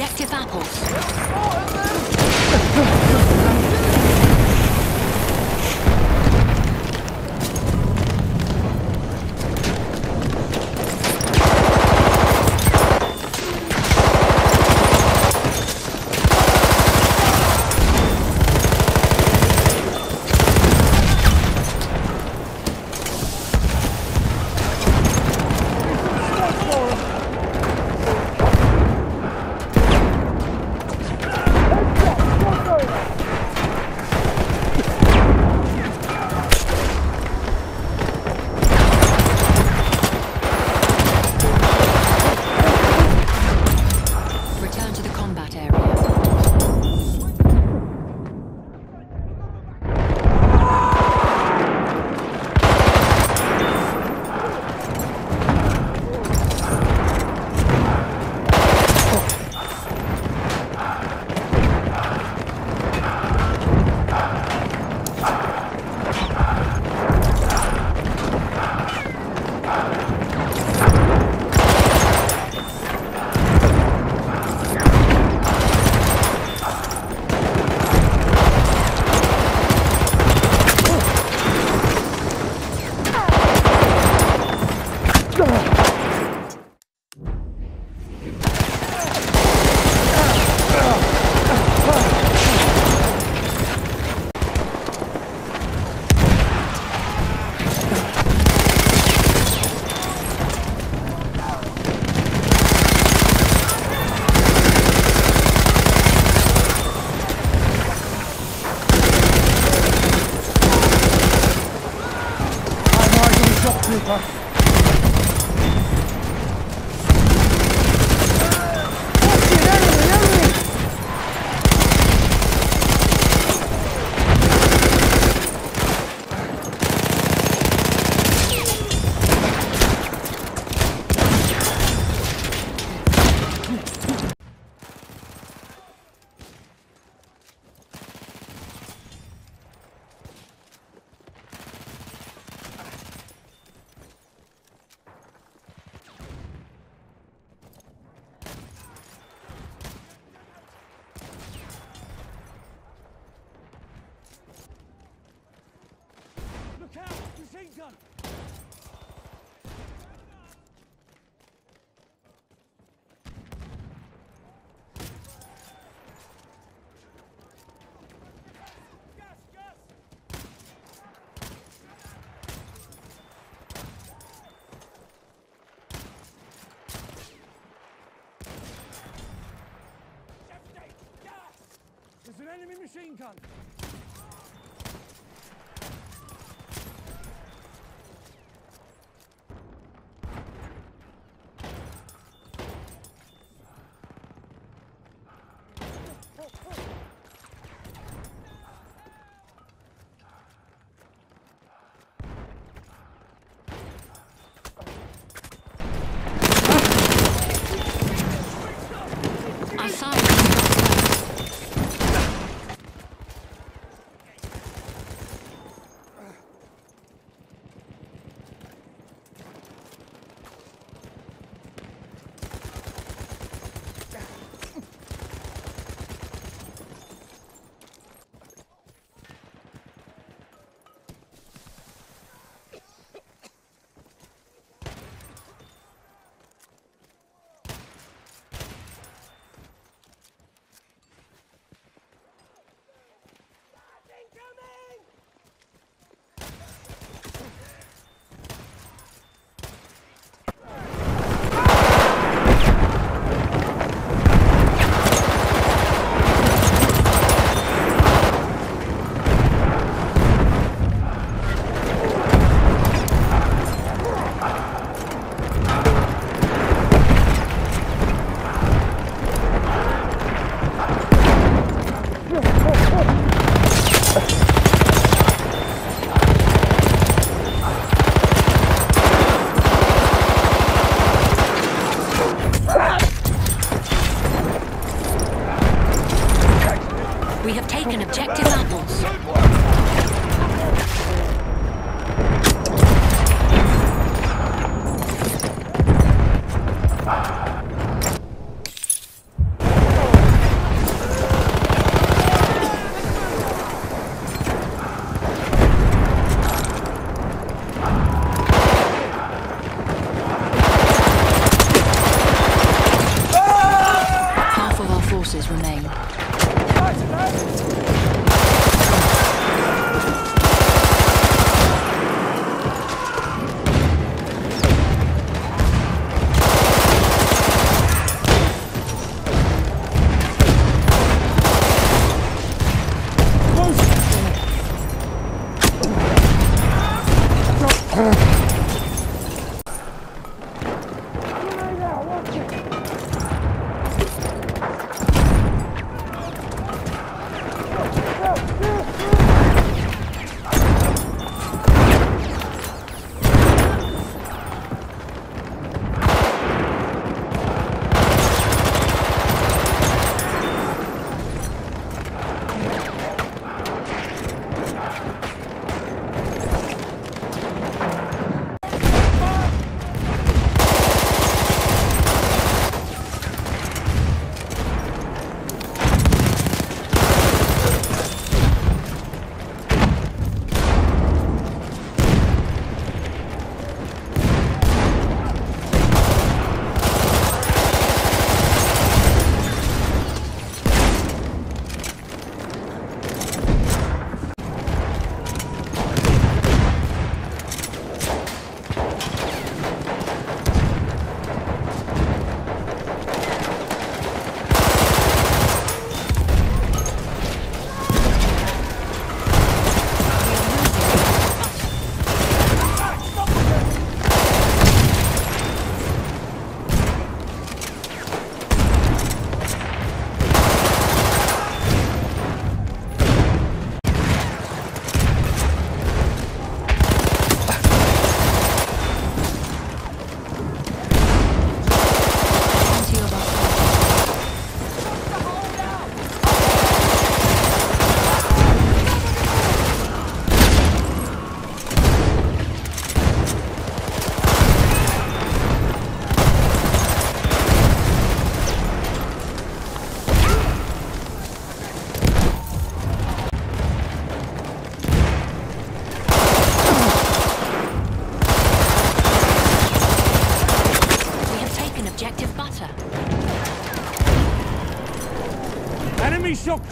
Objective apples. Machine gun! An enemy machine gun! Oh! Plenty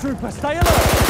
trooper, stay alert!